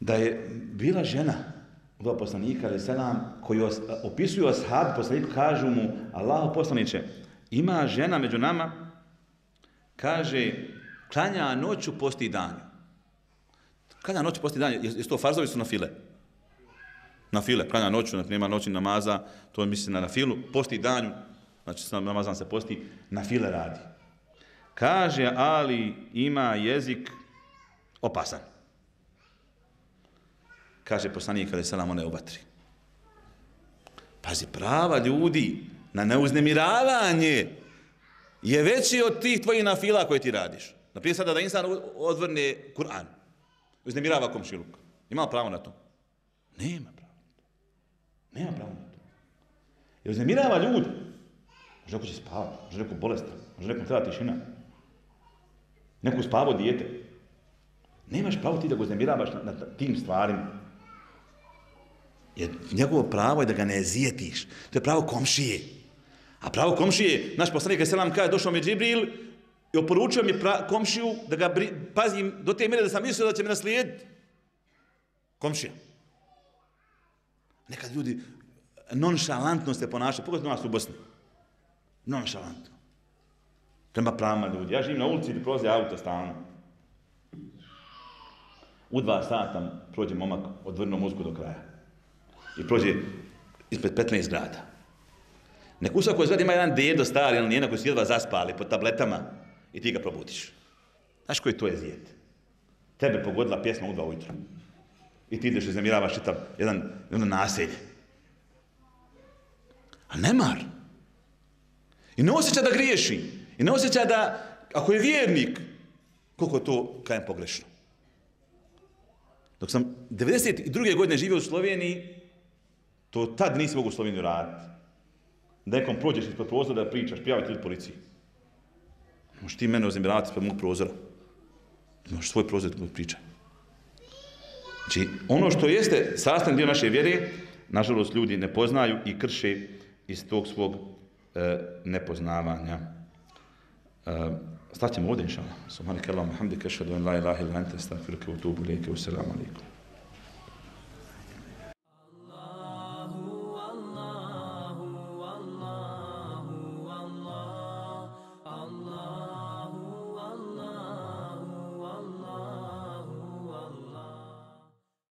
da je bila žena dva poslanika, ali selam, koji os, opisuju ashab, poslaniku, kažu mu, Allah poslaniće, ima žena među nama, kaže, klanja noću, posti danju. Klanja noću, posti danju, jesu to farzovi su na file? Na file, klanja noću, nema noći namaza, to je misli na filu, posti danju, znači namazan se posti, na file radi. Kaže, ali ima jezik opasan. Kaže poslanik kada je selam one u vatri. Pazi, prava ljudi na neuznemiravanje je veći od tih tvojih nafila koje ti radiš. Naprijed sada da insan odvrne Kur'an. Uznemirava komšiluk. Ima pravo na to? Nema pravo na to. Nema pravo na to. Jer uznemirava ljudi. Može neko će spavati, može neko bolestan, može nekom treba tišina. Neko spavo dijete. Nemaš pravo ti da ga uznemiravaš na, na tim stvarima. Jer njegovo pravo je da ga ne zijetiš. To je pravo komšije. A pravo komšije, naš poslanik Selam kaže, došao mi Džibril i oporučio mi pra, komšiju da ga bri, pazim do te mjere da sam mislio da će me naslijediti. Komšija. Nekad ljudi nonšalantno se ponašaju, pogotovo nas u Bosni. Nonšalantno. Prema pravima ljudi. Ja živim na ulici gdje prolaze auto stalno. U dva sata prođe momak od vrnom mozgu do kraja. I prođe ispred 15 grada. Nek u svakoj zgradi ima jedan dedo stari, ili nijena koji su jedva zaspali po tabletama i ti ga probudiš. Znaš koji to je zijet? Tebe pogodila pjesma u dva ujutru. I ti ideš i zamiravaš čitav jedan, jedno naselje. A nemar. I ne osjeća da griješi. I ne osjeća da, ako je vjernik, koliko to kajem pogrešno. Dok sam 92. godine živio u Sloveniji, to tad nisi mogu u Sloveniju raditi. Nekom prođeš ispod prozora da pričaš, prijaviti ili policiji. Možeš ti mene uznemiravati ispod mog prozora. Možeš svoj prozor da pričaj. Znači, ono što jeste sastavni dio naše vjere, nažalost ljudi ne poznaju i krše iz tog svog e, nepoznavanja. E, Staćemo ovdje, inša Allah. Subhanak Allah, hamdika, šadu en la ilaha ila ente, stakfiruke, utubu, lijeke, wassalamu alaikum.